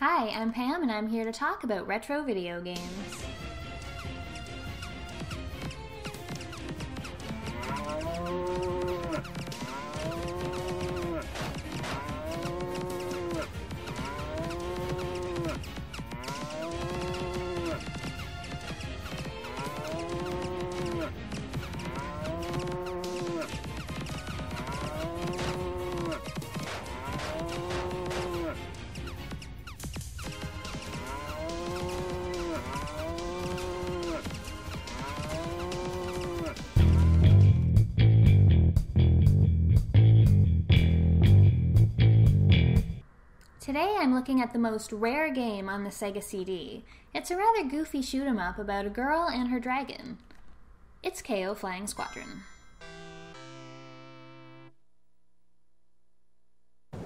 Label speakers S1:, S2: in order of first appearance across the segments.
S1: Hi, I'm Pam and I'm here to talk about retro video games. Today I'm looking at the most rare game on the Sega CD. It's a rather goofy shoot 'em up about a girl and her dragon. It's Keio Flying Squadron.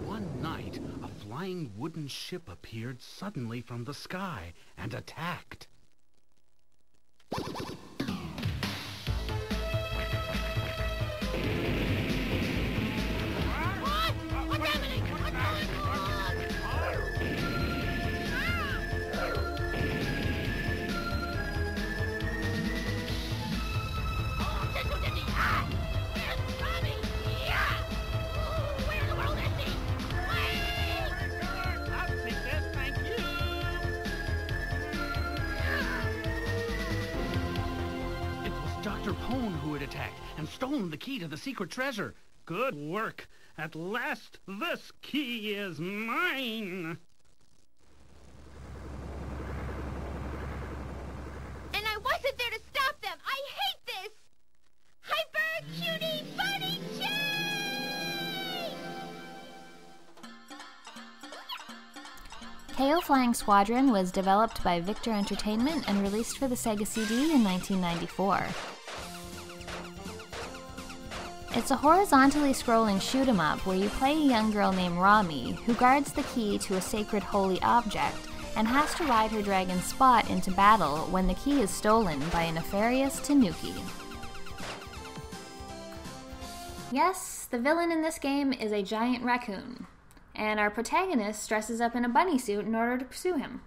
S2: One night, a flying wooden ship appeared suddenly from the sky and attacked. Dr. Pone who had attacked and stolen the key to the secret treasure. Good work. At last, this key is mine.
S3: And I wasn't there to stop them! I hate this! Hyper Cutie Bunny Chase!
S1: Keio Flying Squadron was developed by Victor Entertainment and released for the Sega CD in 1994. It's a horizontally scrolling shoot 'em up where you play a young girl named Rami who guards the key to a sacred holy object and has to ride her dragon Spot into battle when the key is stolen by a nefarious Tanuki. Yes, the villain in this game is a giant raccoon, and our protagonist dresses up in a bunny suit in order to pursue him.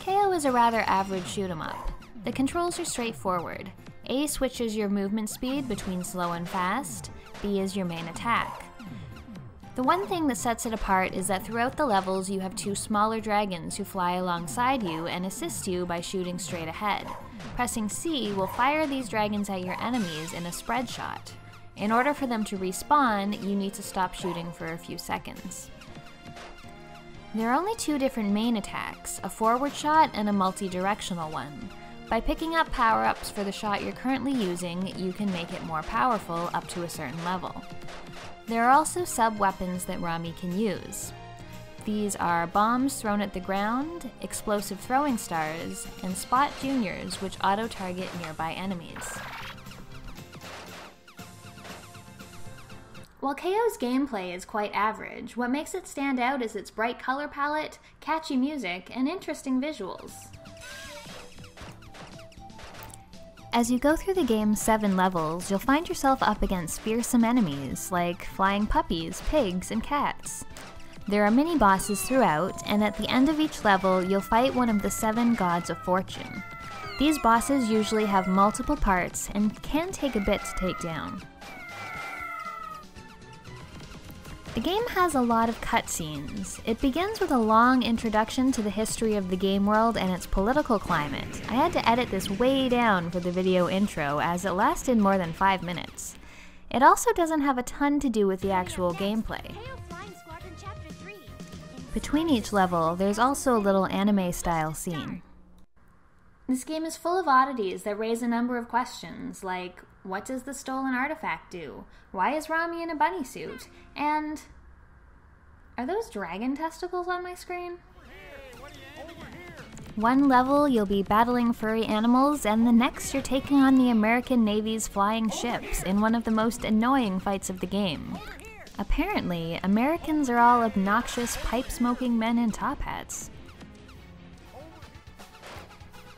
S1: Keio is a rather average shoot 'em up. The controls are straightforward. A switches your movement speed between slow and fast, B is your main attack. The one thing that sets it apart is that throughout the levels you have two smaller dragons who fly alongside you and assist you by shooting straight ahead. Pressing C will fire these dragons at your enemies in a spread shot. In order for them to respawn, you need to stop shooting for a few seconds. There are only two different main attacks a forward shot and a multi directional one. By picking up power ups for the shot you're currently using, you can make it more powerful up to a certain level. There are also sub weapons that Rami can use. These are bombs thrown at the ground, explosive throwing stars, and spot juniors, which auto target nearby enemies. While Keio's gameplay is quite average, what makes it stand out is its bright color palette, catchy music, and interesting visuals. As you go through the game's seven levels, you'll find yourself up against fearsome enemies like flying puppies, pigs, and cats. There are mini bosses throughout, and at the end of each level, you'll fight one of the seven gods of fortune. These bosses usually have multiple parts and can take a bit to take down. The game has a lot of cutscenes. It begins with a long introduction to the history of the game world and its political climate. I had to edit this way down for the video intro as it lasted more than 5 minutes. It also doesn't have a ton to do with the actual gameplay.
S3: Keio Flying Squadron Chapter 3.
S1: Between each level, there's also a little anime style scene. This game is full of oddities that raise a number of questions, like what does the stolen artifact do? Why is Rami in a bunny suit? And are those dragon testicles on my screen? One level you'll be battling furry animals, and the next you're taking on the American Navy's flying ships in one of the most annoying fights of the game. Apparently, Americans are all obnoxious, pipe smoking men in top hats.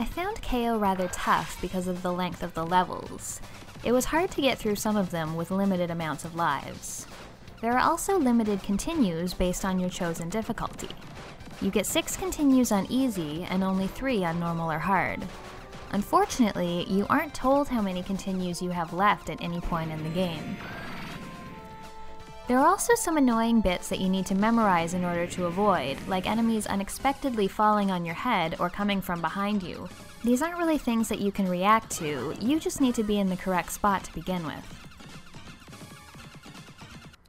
S1: I found Keio rather tough because of the length of the levels. It was hard to get through some of them with limited amounts of lives. There are also limited continues based on your chosen difficulty. You get 6 continues on easy and only 3 on normal or hard. Unfortunately, you aren't told how many continues you have left at any point in the game. There are also some annoying bits that you need to memorize in order to avoid, like enemies unexpectedly falling on your head or coming from behind you. These aren't really things that you can react to, you just need to be in the correct spot to begin with.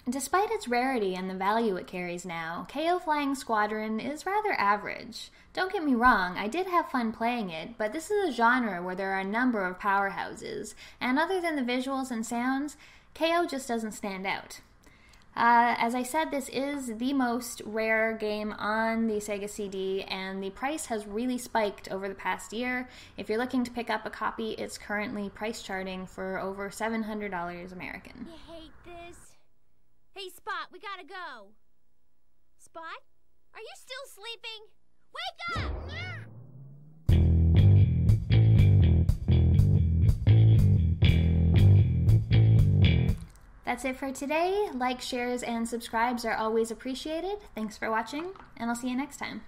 S1: Despite its rarity and the value it carries now, Keio Flying Squadron is rather average. Don't get me wrong, I did have fun playing it, but this is a genre where there are a number of powerhouses, and other than the visuals and sounds, Keio just doesn't stand out. Uh, as I said, this is the most rare game on the Sega CD, and the price has really spiked over the past year. If you're looking to pick up a copy, it's currently price charting for over $700 American.
S3: You hate this? Hey, Spot, we gotta go. Spot? Are you still sleeping? Wake up!
S1: That's it for today. Like, shares, and subscribes are always appreciated. Thanks for watching, and I'll see you next time.